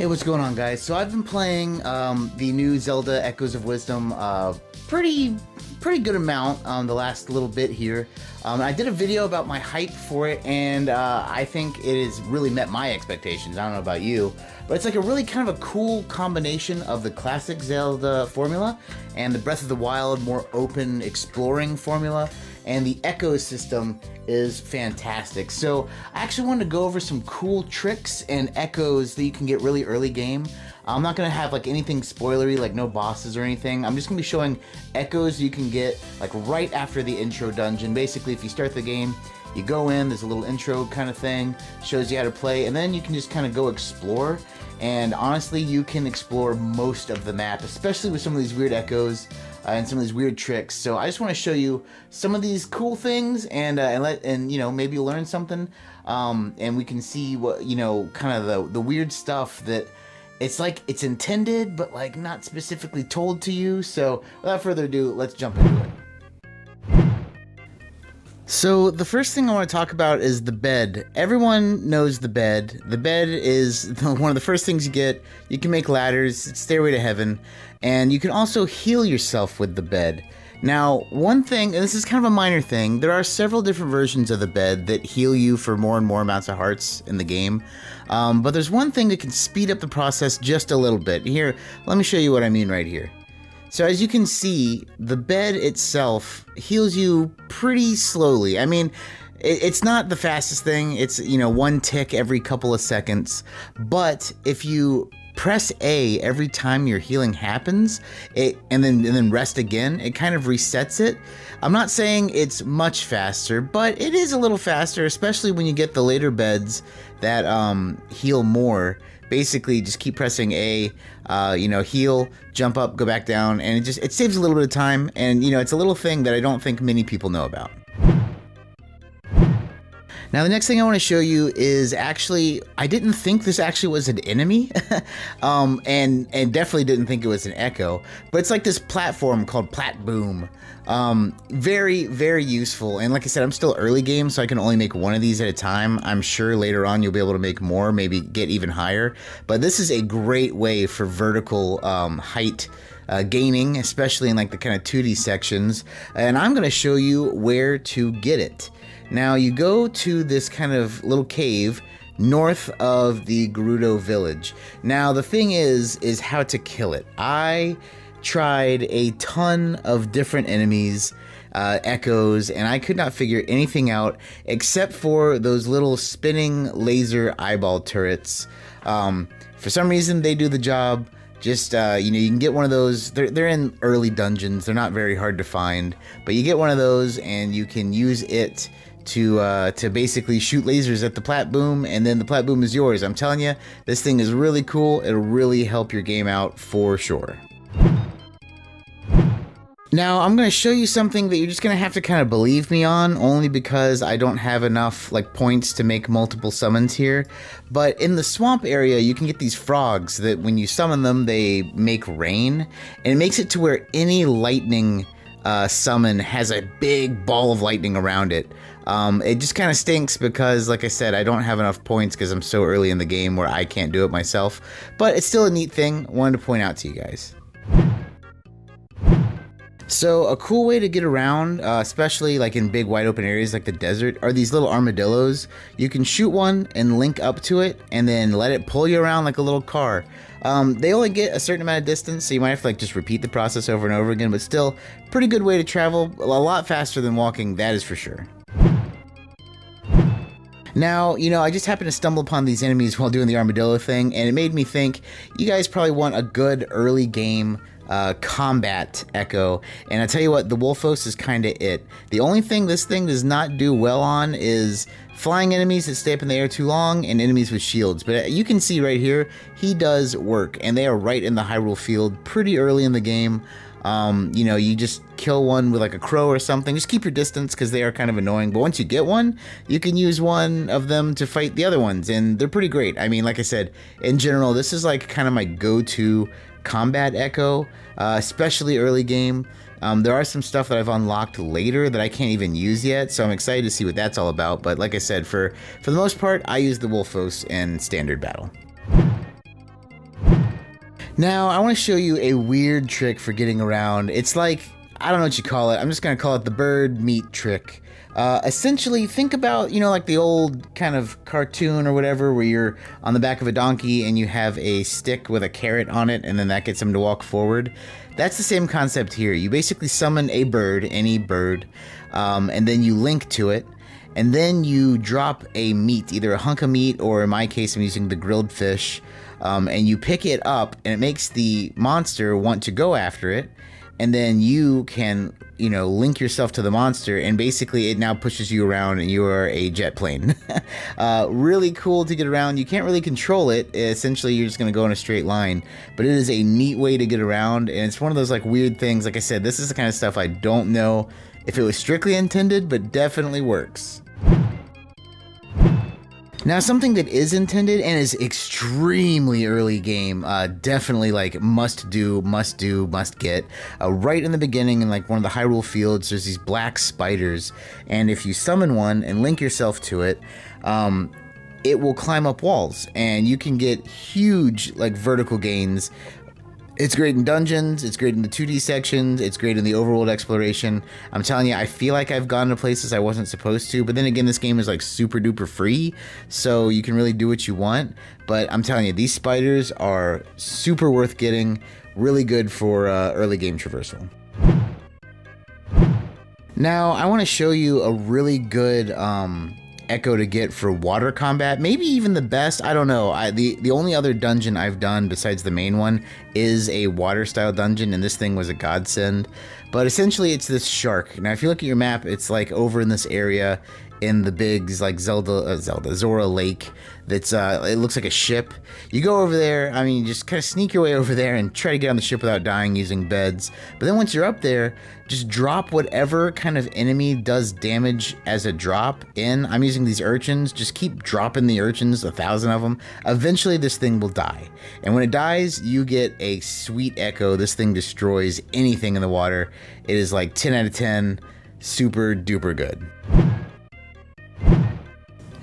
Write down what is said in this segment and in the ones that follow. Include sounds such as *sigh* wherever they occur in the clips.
Hey, what's going on, guys? So I've been playing um, the new Zelda Echoes of Wisdom uh, pretty pretty good amount um, the last little bit here. Um, I did a video about my hype for it, and uh, I think it has really met my expectations. I don't know about you, but it's like a really kind of a cool combination of the classic Zelda formula and the Breath of the Wild more open exploring formula and the echo system is fantastic. So I actually wanted to go over some cool tricks and echoes that you can get really early game. I'm not gonna have like anything spoilery, like no bosses or anything. I'm just gonna be showing echoes you can get like right after the intro dungeon. Basically, if you start the game, you go in, there's a little intro kind of thing, shows you how to play, and then you can just kind of go explore. And honestly, you can explore most of the map, especially with some of these weird echoes uh, and some of these weird tricks. So I just want to show you some of these cool things and uh, and let and you know maybe learn something. Um, and we can see what you know, kind of the the weird stuff that it's like it's intended, but like not specifically told to you. So without further ado, let's jump into it. So the first thing I want to talk about is the bed. Everyone knows the bed. The bed is *laughs* one of the first things you get. You can make ladders, it's Stairway to Heaven, and you can also heal yourself with the bed. Now, one thing, and this is kind of a minor thing, there are several different versions of the bed that heal you for more and more amounts of hearts in the game. Um, but there's one thing that can speed up the process just a little bit. Here, let me show you what I mean right here. So as you can see, the bed itself heals you pretty slowly. I mean, it's not the fastest thing. It's, you know, one tick every couple of seconds. But if you press A every time your healing happens, it and then and then rest again, it kind of resets it. I'm not saying it's much faster, but it is a little faster, especially when you get the later beds that um, heal more basically just keep pressing A, uh, you know, heal, jump up, go back down, and it just it saves a little bit of time. And you know, it's a little thing that I don't think many people know about. Now, the next thing I want to show you is actually, I didn't think this actually was an enemy, *laughs* um, and and definitely didn't think it was an echo. But it's like this platform called Plat Boom. Um, very, very useful. And like I said, I'm still early game, so I can only make one of these at a time. I'm sure later on you'll be able to make more, maybe get even higher. But this is a great way for vertical um, height. Uh, gaining, especially in like the kind of 2D sections, and I'm going to show you where to get it. Now you go to this kind of little cave north of the Gerudo village. Now the thing is, is how to kill it. I tried a ton of different enemies, uh, echoes, and I could not figure anything out except for those little spinning laser eyeball turrets. Um, for some reason, they do the job. Just uh, you know, you can get one of those. They're they're in early dungeons. They're not very hard to find, but you get one of those and you can use it to uh, to basically shoot lasers at the plat boom, and then the plat boom is yours. I'm telling you, this thing is really cool. It'll really help your game out for sure. Now, I'm going to show you something that you're just going to have to kind of believe me on, only because I don't have enough like points to make multiple summons here. But in the swamp area, you can get these frogs that when you summon them, they make rain, and it makes it to where any lightning uh, summon has a big ball of lightning around it. Um, it just kind of stinks because, like I said, I don't have enough points because I'm so early in the game where I can't do it myself. But it's still a neat thing. Wanted to point out to you guys. So a cool way to get around, uh, especially like in big wide open areas like the desert, are these little armadillos. You can shoot one and link up to it and then let it pull you around like a little car. Um, they only get a certain amount of distance, so you might have to like just repeat the process over and over again, but still, pretty good way to travel. A lot faster than walking, that is for sure. Now, you know, I just happened to stumble upon these enemies *laughs* while doing the armadillo thing, and it made me think you guys probably want a good early game uh, combat echo. And I tell you what, the Wolfos is kind of it. The only thing this thing does not do well on is flying enemies that stay up in the air too long and enemies with shields. But you can see right here, he does work, and they are right in the Hyrule field pretty early in the game. Um, you know, you just kill one with like a crow or something. Just keep your distance because they are kind of annoying. But once you get one, you can use one of them to fight the other ones, and they're pretty great. I mean, like I said, in general, this is like kind of my go-to combat echo, uh, especially early game. Um, there are some stuff that I've unlocked later that I can't even use yet, so I'm excited to see what that's all about. But like I said, for for the most part, I use the Wolfos in standard battle. Now, I want to show you a weird trick for getting around. It's like, I don't know what you call it. I'm just going to call it the bird meat trick. Uh, essentially, think about, you know, like the old kind of cartoon or whatever where you're on the back of a donkey and you have a stick with a carrot on it and then that gets them to walk forward. That's the same concept here. You basically summon a bird, any bird, um, and then you link to it and then you drop a meat, either a hunk of meat or in my case, I'm using the grilled fish, um, and you pick it up, and it makes the monster want to go after it. And then you can, you know, link yourself to the monster, and basically it now pushes you around, and you are a jet plane. *laughs* uh, really cool to get around. You can't really control it. Essentially, you're just gonna go in a straight line, but it is a neat way to get around, and it's one of those like weird things. Like I said, this is the kind of stuff I don't know if it was strictly intended, but definitely works. Now, something that is intended and is extremely early game, uh, definitely like must do, must do, must get. Uh, right in the beginning, in like one of the Hyrule fields, there's these black spiders, and if you summon one and link yourself to it, um, it will climb up walls, and you can get huge like vertical gains it's great in dungeons, it's great in the 2D sections, it's great in the overworld exploration. I'm telling you, I feel like I've gone to places I wasn't supposed to, but then again, this game is like super duper free, so you can really do what you want. But I'm telling you, these spiders are super worth getting, really good for uh, early game traversal. Now, I want to show you a really good um, Echo to get for water combat. Maybe even the best. I don't know. I, the the only other dungeon I've done besides the main one is a water style dungeon, and this thing was a godsend. But essentially, it's this shark. Now, if you look at your map, it's like over in this area in the big like Zelda uh, Zelda Zora Lake. That's uh, it looks like a ship. You go over there. I mean, just kind of sneak your way over there and try to get on the ship without dying using beds. But then once you're up there, just drop whatever kind of enemy does damage as a drop in. I'm using these urchins. Just keep dropping the urchins, a thousand of them. Eventually, this thing will die. And when it dies, you get a sweet echo. This thing destroys anything in the water. It is like 10 out of 10. Super duper good.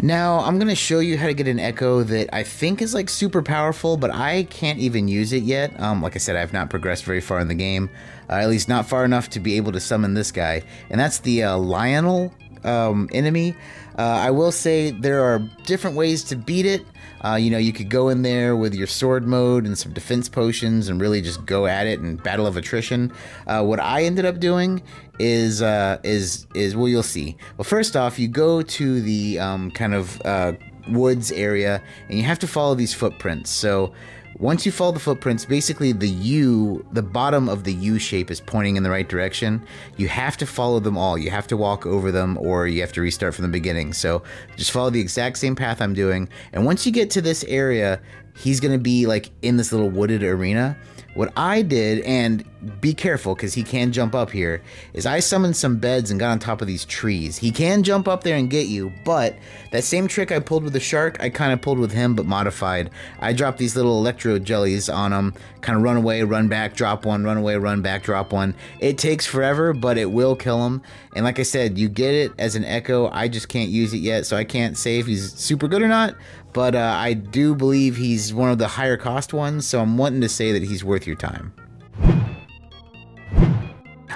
Now, I'm going to show you how to get an Echo that I think is like super powerful, but I can't even use it yet. Um, like I said, I've not progressed very far in the game, uh, at least not far enough to be able to summon this guy. And that's the uh, Lynel um, enemy. Uh, I will say there are different ways to beat it. Uh, you know, you could go in there with your sword mode and some defense potions and really just go at it and battle of attrition. Uh, what I ended up doing is uh, is is well, you'll see. Well, first off, you go to the um, kind of uh, woods area and you have to follow these footprints. So once you follow the footprints, basically the U, the bottom of the U shape is pointing in the right direction. You have to follow them all. You have to walk over them or you have to restart from the beginning. So just follow the exact same path I'm doing. And once you get to this area, he's going to be like in this little wooded arena. What I did, and be careful because he can jump up here, is I summoned some beds and got on top of these trees. He can jump up there and get you, but that same trick I pulled with the shark, I kind of pulled with him, but modified. I dropped these little electro jellies on him, kind of run away, run back, drop one, run away, run back, drop one. It takes forever, but it will kill him. And like I said, you get it as an echo. I just can't use it yet, so I can't say if he's super good or not, but uh, I do believe he's one of the higher cost ones, so I'm wanting to say that he's worth your time.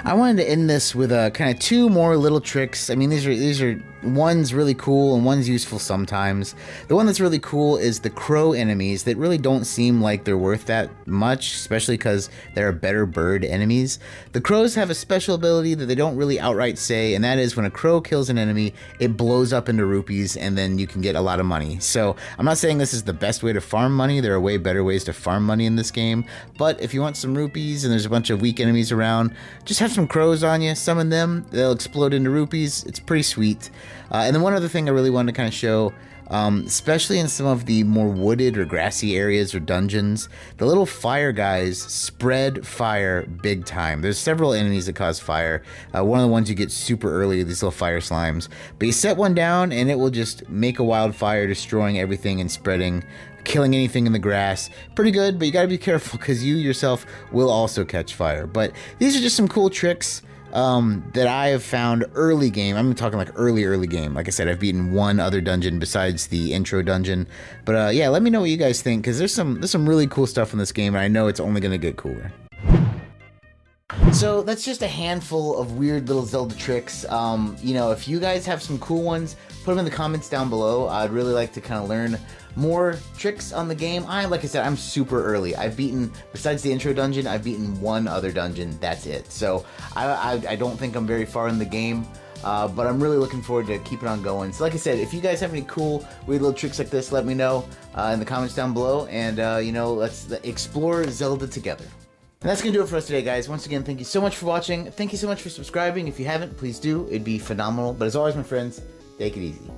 I wanted to end this with uh, kind of two more little tricks. I mean, these are these are one's really cool and one's useful sometimes. The one that's really cool is the crow enemies that really don't seem like they're worth that much, especially because they're better bird enemies. The crows have a special ability that they don't really outright say, and that is when a crow kills an enemy, it blows up into rupees and then you can get a lot of money. So I'm not saying this is the best way to farm money. There are way better ways to farm money in this game. But if you want some rupees and there's a bunch of weak enemies around, just have some crows on you, summon them, they'll explode into rupees. It's pretty sweet. Uh, and then one other thing I really wanted to kind of show, um, especially in some of the more wooded or grassy areas or dungeons, the little fire guys spread fire big time. There's several enemies that cause fire. Uh, one of the ones you get super early, these little fire slimes. But you set one down and it will just make a wildfire, destroying everything and spreading killing anything in the grass. Pretty good, but you gotta be *laughs* careful because you yourself will also catch fire. But these are just some cool tricks. Um, that I have found early game. I'm talking like early, early game. Like I said, I've beaten one other dungeon besides the intro dungeon. But uh, yeah, let me know what you guys think because there's some there's some really cool stuff in this game, and I know it's only gonna get cooler. So that's just a handful of weird little Zelda tricks. Um, you know, if you guys have some cool ones, put them in the comments down below. I'd really like to kind of learn more tricks on the game. I, like I said, I'm super early. I've beaten, besides the intro dungeon, I've beaten one other dungeon. That's it. So I, I, I don't think I'm very far in the game. Uh, but I'm really looking forward to keeping on going. So, like I said, if you guys have any cool, weird little tricks like this, let me know uh, in the comments down below. And, uh, you know, let's explore Zelda together. And that's going to do it for us today, guys. Once again, thank you so much for watching. Thank you so much for subscribing. If you haven't, please do. It'd be phenomenal. But as always, my friends, take it easy.